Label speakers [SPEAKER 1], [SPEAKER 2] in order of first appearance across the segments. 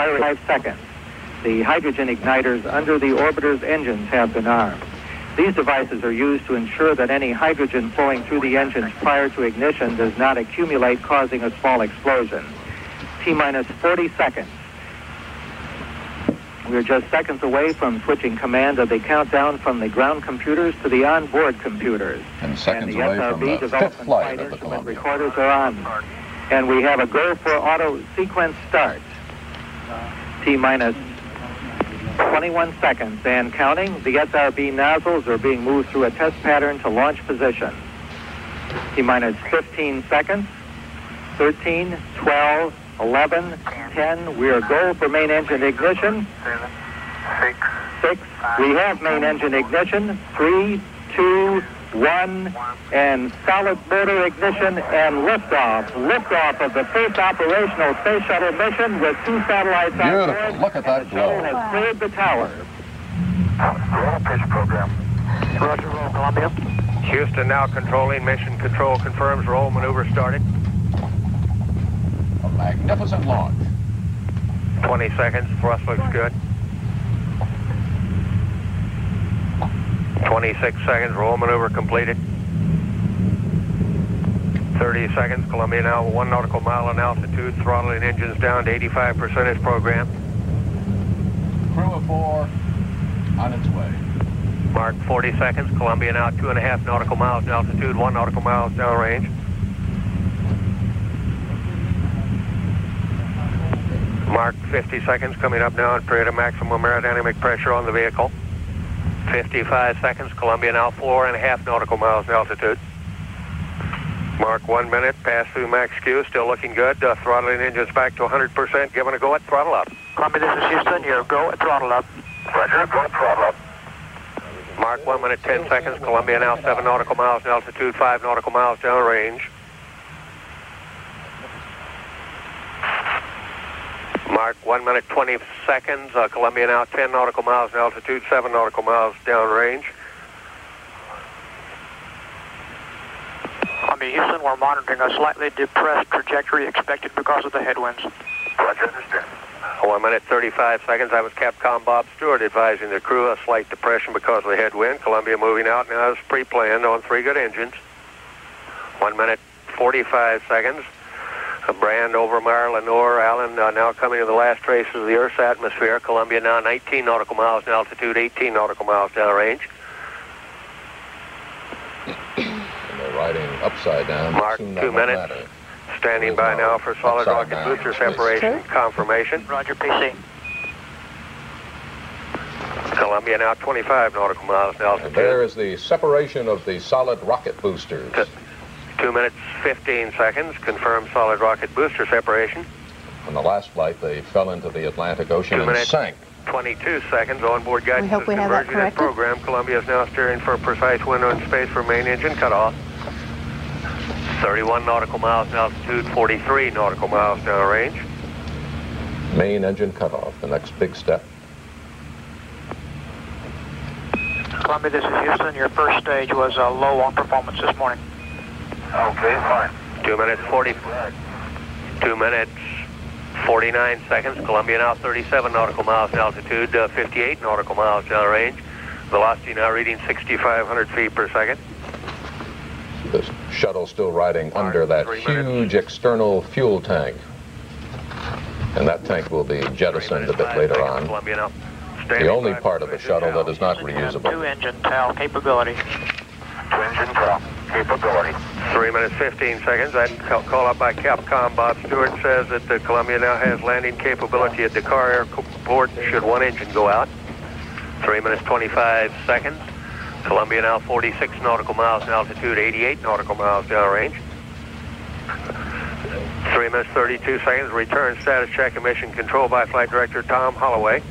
[SPEAKER 1] Firing five seconds. The hydrogen igniters under the orbiter's engines have been armed. These devices are used to ensure that any hydrogen flowing through the engines prior to ignition does not accumulate, causing a small explosion. T minus 40 seconds. We're just seconds away from switching command of the countdown from the ground computers to the onboard computers.
[SPEAKER 2] And seconds
[SPEAKER 1] the
[SPEAKER 2] away
[SPEAKER 1] SRB
[SPEAKER 2] from the fifth flight of the
[SPEAKER 1] instrument
[SPEAKER 2] Columbia.
[SPEAKER 1] recorders are on. And we have a go for auto sequence start. T minus 21 seconds and counting. The SRB nozzles are being moved through a test pattern to launch position. T minus 15 seconds. 13, 12, 11, 10. We are go for main engine ignition.
[SPEAKER 3] Six.
[SPEAKER 1] We have main engine ignition. Three, two, one, and solid motor ignition and liftoff. Liftoff of the first operational space shuttle mission with two satellites on board.
[SPEAKER 2] Look at that
[SPEAKER 1] The
[SPEAKER 2] glow.
[SPEAKER 1] has cleared the tower.
[SPEAKER 3] roll pitch program.
[SPEAKER 4] Roger, roll Columbia.
[SPEAKER 5] Houston now controlling. Mission control confirms roll maneuver started.
[SPEAKER 2] A magnificent launch.
[SPEAKER 5] 20 seconds. Thrust looks good. 26 seconds. Roll maneuver completed. 30 seconds. Columbia now one nautical mile in altitude. Throttling engines down to 85% as programmed.
[SPEAKER 2] Crew of four on its way.
[SPEAKER 5] Mark 40 seconds. Columbia now two and a half nautical miles in altitude, one nautical miles downrange. Mark 50 seconds coming up now and period of maximum aerodynamic pressure on the vehicle. 55 seconds. Columbia now four and a half nautical miles in altitude. Mark one minute. Pass through max Q. Still looking good. Uh, throttling engines back to 100%. Giving a go at throttle up.
[SPEAKER 4] Columbia, this is Houston. You're go at throttle up.
[SPEAKER 3] Roger, go throttle up.
[SPEAKER 5] Mark 1 minute 10 seconds. Columbia now 7 nautical miles in altitude, 5 nautical miles downrange. Mark 1 minute 20 seconds. Uh, Columbia now 10 nautical miles in altitude, 7 nautical miles downrange.
[SPEAKER 4] Columbia, Houston, we're monitoring a slightly depressed trajectory expected because of the headwinds.
[SPEAKER 3] Roger, understand.
[SPEAKER 5] 1 minute 35 seconds. I was Capcom Bob Stewart advising the crew a slight depression because of the headwind. Columbia moving out now as pre-planned on three good engines. 1 minute 45 seconds. Brand, Overmyer, Lenoir, Allen uh, now coming to the last traces of the Earth's atmosphere. Columbia now 19 nautical miles in altitude, 18 nautical miles downrange.
[SPEAKER 2] And they're riding upside down.
[SPEAKER 5] Mark,
[SPEAKER 2] Soon that
[SPEAKER 5] two minutes.
[SPEAKER 2] matter.
[SPEAKER 5] Standing by now for solid rocket
[SPEAKER 2] down.
[SPEAKER 5] booster separation confirmation.
[SPEAKER 4] Roger, PC.
[SPEAKER 5] Columbia now 25 nautical miles in
[SPEAKER 2] And
[SPEAKER 5] altitude.
[SPEAKER 2] there is the separation of the solid rocket boosters.
[SPEAKER 5] Good. Two minutes, 15 seconds. Confirmed solid rocket booster separation.
[SPEAKER 2] On the last flight, they fell into the Atlantic Ocean
[SPEAKER 5] Two
[SPEAKER 2] and
[SPEAKER 5] minutes.
[SPEAKER 2] sank.
[SPEAKER 5] 22 seconds. Onboard guidance we
[SPEAKER 6] hope
[SPEAKER 5] is
[SPEAKER 6] we have that
[SPEAKER 5] converging as
[SPEAKER 6] corrected.
[SPEAKER 5] program. Columbia is now steering for a precise window in space for main engine cutoff. 31 nautical miles in altitude, 43 nautical miles downrange.
[SPEAKER 2] Main engine cutoff, the next big step.
[SPEAKER 4] Columbia, this is Houston. Your first stage was uh, low on performance this morning.
[SPEAKER 3] Okay, fine.
[SPEAKER 5] Two minutes, 40. Two minutes, 49 seconds. Columbia now 37 nautical miles in altitude, uh, 58 nautical miles downrange. Velocity now reading 6,500 feet per second.
[SPEAKER 2] The shuttle still riding
[SPEAKER 5] Mark,
[SPEAKER 2] under that
[SPEAKER 5] three minutes.
[SPEAKER 2] huge external fuel tank. And that tank will be
[SPEAKER 5] Three
[SPEAKER 2] jettisoned a bit later on.
[SPEAKER 5] Columbia now
[SPEAKER 2] The only part of the shuttle that is not
[SPEAKER 4] reusable. Two engine TAL capability.
[SPEAKER 3] Two engine drop. Capability.
[SPEAKER 5] Three minutes, 15 seconds. That call up by Capcom Bob Stewart says that the Columbia now has landing capability at Dakar Airport should one engine go out. Three minutes, 25 seconds. Columbia now 46 nautical miles in altitude, 88 nautical miles downrange. Three minutes, 32 seconds. Return status check mission control by Flight Director Tom Holloway.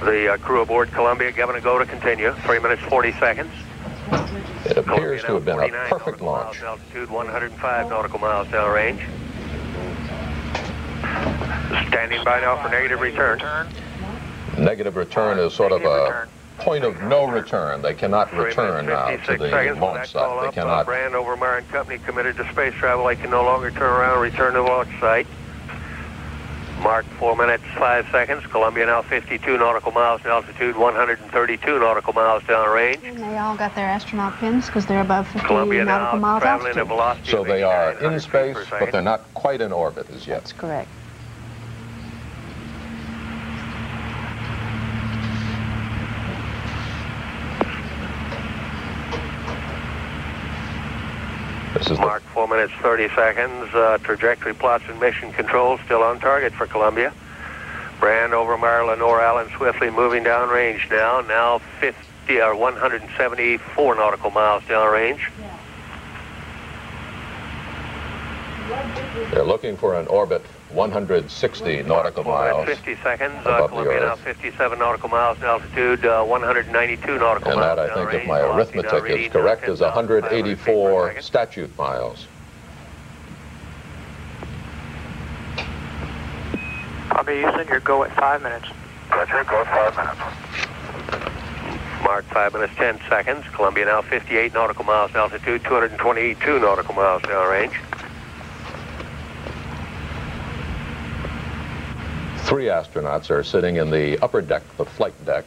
[SPEAKER 5] The uh, crew aboard Columbia given a go to continue. Three minutes, 40 seconds.
[SPEAKER 2] It appears to have been a perfect launch.
[SPEAKER 5] Altitude 105 nautical miles downrange. Standing by now for negative return.
[SPEAKER 2] Negative return is sort of a point of no return. They cannot return now to the
[SPEAKER 5] seconds.
[SPEAKER 2] Launch site. They cannot.
[SPEAKER 5] Brand and Company committed to space travel. They can no longer turn around and return to the launch site. Mark 4 minutes 5 seconds. Columbia now 52 nautical miles in altitude, 132 nautical miles downrange.
[SPEAKER 6] And they all got their astronaut pins because they're above 50
[SPEAKER 5] Columbia
[SPEAKER 6] nautical miles altitude.
[SPEAKER 2] So they are in space, but they're not quite in orbit as yet.
[SPEAKER 6] That's correct.
[SPEAKER 2] Is
[SPEAKER 5] Mark 4 minutes 30 seconds. Uh, trajectory plots and mission control still on target for Columbia. Brand over Overmyer, Lenoir Allen swiftly moving downrange now. Now 50 or 174 nautical miles downrange.
[SPEAKER 2] They're looking for an orbit 160 nautical miles.
[SPEAKER 5] 50 seconds. Uh,
[SPEAKER 2] above the
[SPEAKER 5] Columbia now 57 nautical miles in altitude, uh, 192 nautical miles.
[SPEAKER 2] And
[SPEAKER 5] miles
[SPEAKER 2] that, I think, if my arithmetic is correct, is
[SPEAKER 5] 10,500 feet per
[SPEAKER 2] 184
[SPEAKER 5] second.
[SPEAKER 2] statute miles.
[SPEAKER 4] Columbia Houston, your go at 5 minutes.
[SPEAKER 3] Roger, go five minutes.
[SPEAKER 5] Mark 5 minutes 10 seconds. Columbia now 58 nautical miles in altitude, 222 nautical miles downrange.
[SPEAKER 2] Three astronauts are sitting in the upper deck, the flight deck,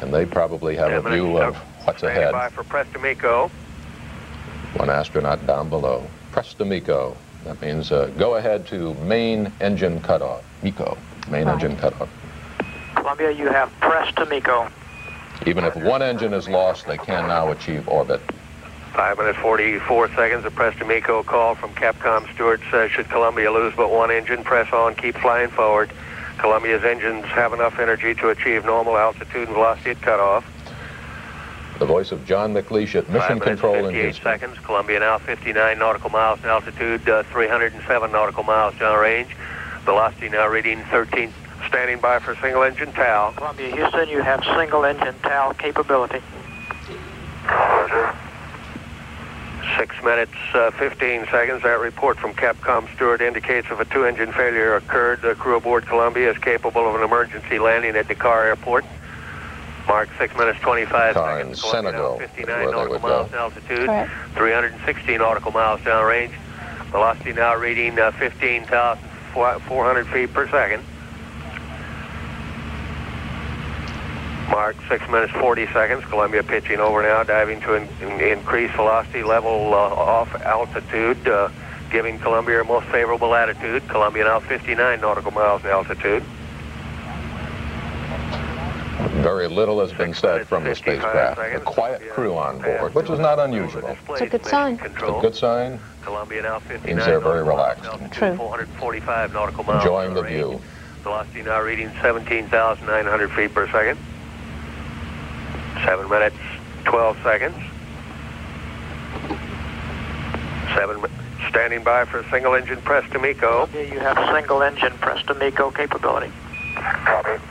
[SPEAKER 2] and they probably have a view of what's
[SPEAKER 5] Standing
[SPEAKER 2] ahead.
[SPEAKER 5] by for press to MECO.
[SPEAKER 2] One astronaut down below. press to MECO. That means uh, go ahead to main engine cutoff. MECO, main
[SPEAKER 6] Right.
[SPEAKER 2] engine cutoff.
[SPEAKER 4] Columbia, you have pressed to
[SPEAKER 2] Even if one engine is lost, they can now achieve orbit.
[SPEAKER 5] 5 minutes 44 seconds. A press to MECO call from Capcom Stewart says should Columbia lose but one engine, press on, keep flying forward. Columbia's engines have enough energy to achieve normal altitude and velocity at cutoff.
[SPEAKER 2] The voice of John McLeish at Mission
[SPEAKER 5] minutes,
[SPEAKER 2] Control in
[SPEAKER 5] 58
[SPEAKER 2] Houston.
[SPEAKER 5] seconds. Columbia now 59 nautical miles in altitude, uh, 307 nautical miles downrange. Velocity now reading 13. Standing by for single engine TAL.
[SPEAKER 4] Columbia Houston, you have single engine TAL capability.
[SPEAKER 3] Roger.
[SPEAKER 5] Six minutes, uh, 15 seconds. That report from Capcom Stewart indicates if a two-engine failure occurred, the crew aboard Columbia is capable of an emergency landing at Dakar Airport. Mark six minutes 25
[SPEAKER 2] Dakar
[SPEAKER 5] seconds. Columbia now
[SPEAKER 2] Senegal
[SPEAKER 5] 59 nautical
[SPEAKER 2] would go.
[SPEAKER 5] miles altitude,
[SPEAKER 6] Correct.
[SPEAKER 5] 360 nautical miles downrange. Velocity now reading uh, 15,400 feet per second. Mark, 6 minutes 40 seconds. Columbia pitching over now, diving to in, in, increase velocity level uh, off altitude, uh, giving Columbia a most favorable attitude. Columbia now 59 nautical miles in altitude.
[SPEAKER 2] Very little has been said from the
[SPEAKER 5] 55
[SPEAKER 2] spacecraft. A quiet
[SPEAKER 5] Columbia
[SPEAKER 2] crew on board, which is not unusual.
[SPEAKER 6] It's a good
[SPEAKER 5] mission
[SPEAKER 6] sign.
[SPEAKER 2] It's a good sign.
[SPEAKER 5] Columbia now 59
[SPEAKER 2] Means they're very relaxed.
[SPEAKER 6] True.
[SPEAKER 5] 445 nautical miles.
[SPEAKER 2] Enjoying the view.
[SPEAKER 5] Velocity now reading 17,900 feet per second. Seven minutes, 12 seconds. Seven, standing by for single engine press to MECO.
[SPEAKER 4] Columbia, you have single engine pressed to MECO capability.
[SPEAKER 3] Copy.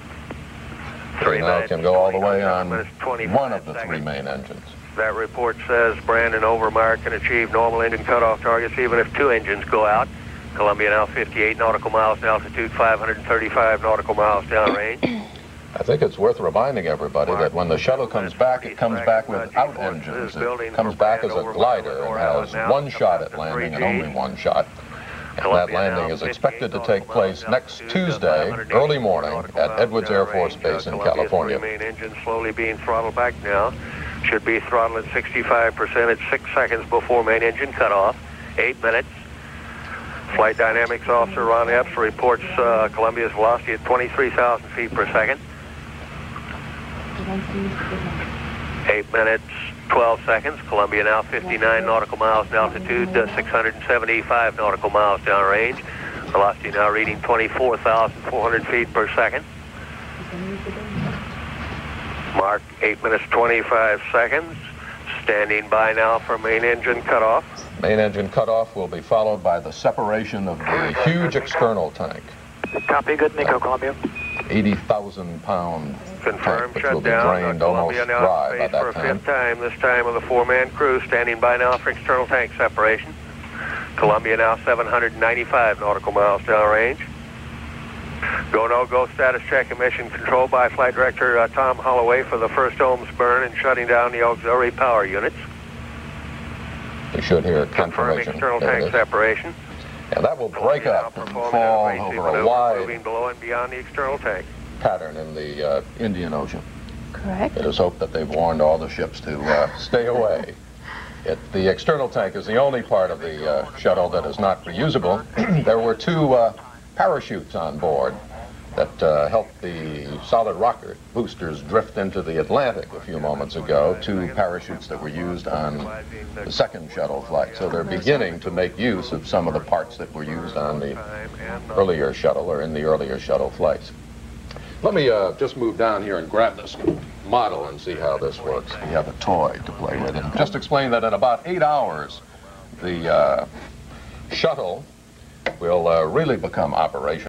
[SPEAKER 2] Three now
[SPEAKER 5] minutes,
[SPEAKER 2] can go all the way on one of the three main engines.
[SPEAKER 5] That report says Brandon Overmyer can achieve normal engine cutoff targets even if two engines go out. Columbia now 58 nautical miles in altitude, 535 nautical miles downrange.
[SPEAKER 2] I think it's worth reminding everybody that when the shuttle comes back, it comes back without engines. It comes back as a glider and has one shot at landing and only one shot. And that landing is expected to take place next Tuesday, early morning, at Edwards Air Force Base in California.
[SPEAKER 5] Main engine slowly being throttled back now. Should be throttled at 65% at six seconds before main engine cutoff. Eight minutes. Flight Dynamics Officer Ron Epps reports uh, Columbia's velocity at 23,000 feet per second. Eight minutes, 12 seconds. Columbia now 59 nautical miles in altitude, uh, 675 nautical miles downrange. Velocity now reading 24,400 feet per second. Mark, 8 minutes 25 seconds. Standing by now for main engine cutoff.
[SPEAKER 2] Main engine cutoff will be followed by the separation of the huge external tank,
[SPEAKER 4] Copy, good MECO, Columbia.
[SPEAKER 2] 80,000 pound
[SPEAKER 5] Confirmed
[SPEAKER 2] tank, be
[SPEAKER 5] shutdown.
[SPEAKER 2] drained almost
[SPEAKER 5] Columbia now
[SPEAKER 2] dry by
[SPEAKER 5] space for a
[SPEAKER 2] time.
[SPEAKER 5] fifth time, this time with a four-man crew standing by now for external tank separation. Columbia now 795 nautical miles downrange. Go no go status check emission control by flight director uh, Tom Holloway for the first OMS burn and shutting down the auxiliary power units.
[SPEAKER 2] You should hear
[SPEAKER 5] Confirm
[SPEAKER 2] confirmation.
[SPEAKER 5] external
[SPEAKER 2] There
[SPEAKER 5] tank separation.
[SPEAKER 2] And that will break up and fall over a wide
[SPEAKER 5] Moving below and beyond the external tank.
[SPEAKER 2] pattern in the uh, Indian Ocean.
[SPEAKER 6] Correct.
[SPEAKER 2] It is hoped that they've warned all the ships to uh, stay away. It, the external tank is the only part of the uh, shuttle that is not reusable. there were two uh, parachutes on board that uh, helped the solid rocket boosters drift into the Atlantic a few moments ago, two parachutes that were used on the second shuttle flight. So they're beginning to make use of some of the parts that were used on the earlier shuttle or in the earlier shuttle flights. Let me uh, just move down here and grab this model and see how this works. We have a toy to play with. And just explain that in about eight hours, the uh, shuttle will uh, really become operational.